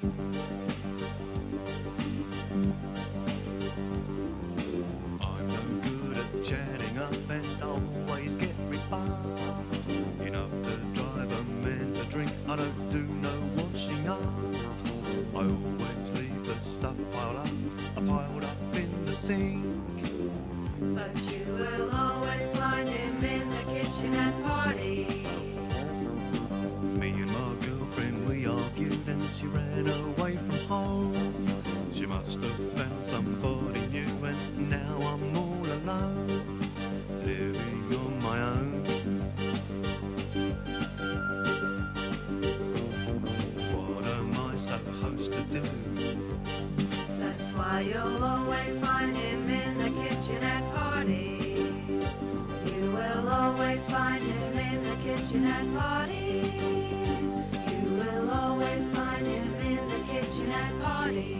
I'm no good at chatting up and always get rebuffed. Enough to drive a man to drink. I don't do no washing up. I always leave the stuff piled up, piled up in the sink. But you will always must have found somebody new and now I'm all alone, living on my own. What am I supposed to do? That's why you'll always find him in the kitchen at parties. You will always find him in the kitchen at parties. You will always find him in the kitchen at parties.